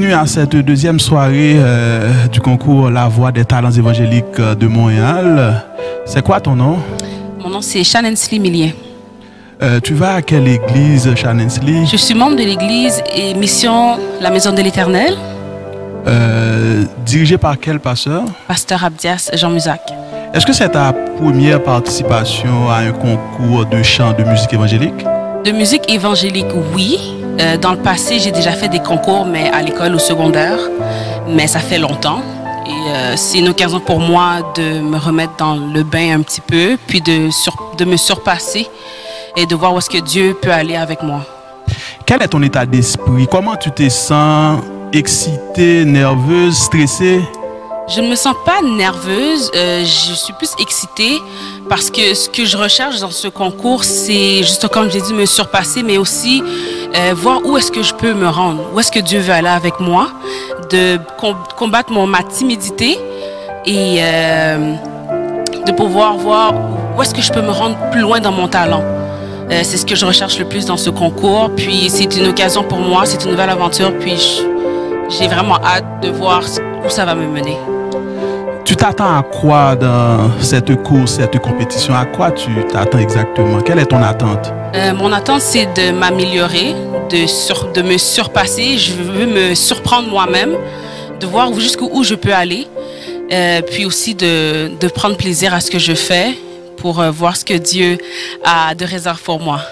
bienvenue à cette deuxième soirée euh, du concours La Voix des talents évangéliques euh, de Montréal. C'est quoi ton nom? Mon nom c'est Shannon Millier. Euh, tu vas à quelle église, Shannon Je suis membre de l'église et mission La Maison de l'Éternel. Euh, dirigé par quel pasteur? Pasteur Abdias Jean Musac. Est-ce que c'est ta première participation à un concours de chant de musique évangélique? De musique évangélique, oui. Euh, dans le passé, j'ai déjà fait des concours, mais à l'école, au secondaire. Mais ça fait longtemps. Et euh, c'est une occasion pour moi de me remettre dans le bain un petit peu, puis de, de me surpasser et de voir où est-ce que Dieu peut aller avec moi. Quel est ton état d'esprit? Comment tu te sens? Excitée, nerveuse, stressée? Je ne me sens pas nerveuse, euh, je suis plus excitée parce que ce que je recherche dans ce concours, c'est juste comme j'ai dit, me surpasser, mais aussi euh, voir où est-ce que je peux me rendre, où est-ce que Dieu veut aller avec moi, de combattre mon, ma timidité et euh, de pouvoir voir où est-ce que je peux me rendre plus loin dans mon talent. c'est ce que je recherche le plus dans ce concours. Puis c'est une occasion pour moi, c'est une nouvelle aventure. Puis j'ai vraiment hâte de voir où ça va me mener. Tu t'attends à quoi dans cette course, cette compétition? À quoi tu t'attends exactement? Quelle est ton attente? Euh, Mon attente, c'est de m'améliorer, de, de me surpasser. Je veux me surprendre moi-même, de voir jusqu'où je peux aller, euh, puis aussi de, de, prendre plaisir à ce que je fais pour euh, voir ce que Dieu a de réserve pour moi.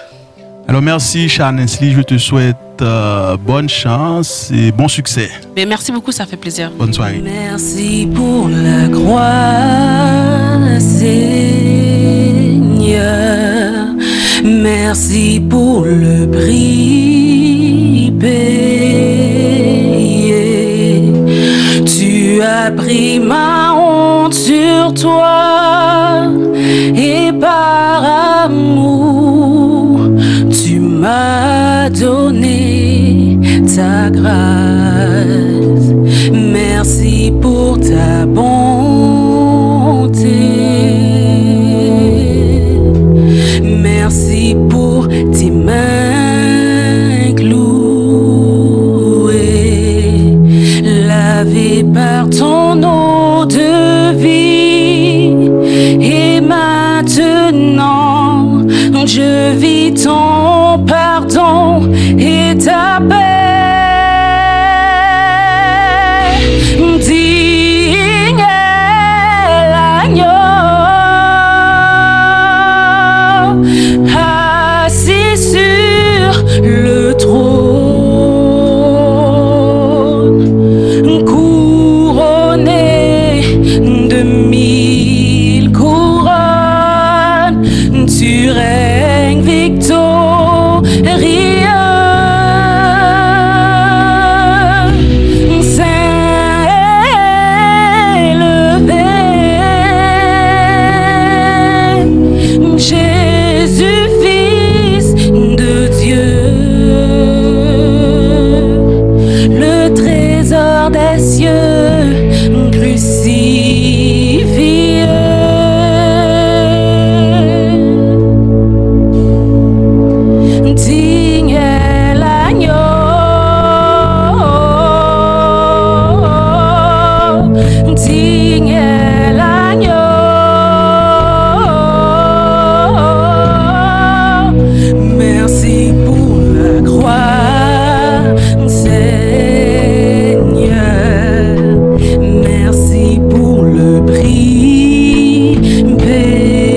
Alors merci Sharon Hensley, je te souhaite euh, bonne chance et bon succès. Mais merci beaucoup, ça fait plaisir. Bonne soirée. Merci pour la croix, Seigneur. Merci pour le prix payé. Tu as pris ma honte sur toi et par m'as donné ta grâce. Merci pour ta bonté. Merci pour tes mains clouées, lavées par ton eau de vie. Et maintenant, je vis ton stop it. Seigneur. Merci pour le prix payé.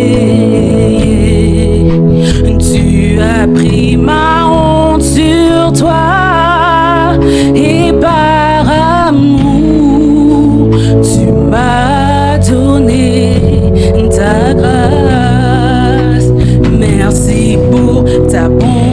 Tu as pris ma honte sur toi et par amour, tu m'as donné ta grâce. Merci pour ta bonté.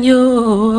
You.